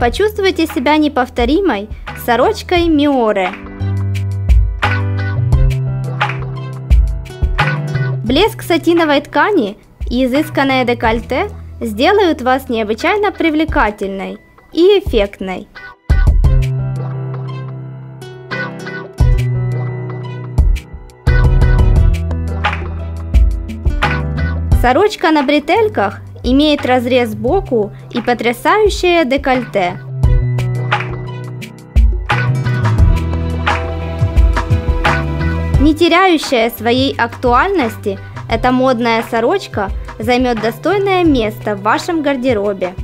Почувствуйте себя неповторимой сорочкой Миоре. Блеск сатиновой ткани и изысканное декольте сделают вас необычайно привлекательной и эффектной. Сорочка на бретельках имеет разрез сбоку и потрясающее декольте. Не теряющая своей актуальности, эта модная сорочка займет достойное место в вашем гардеробе.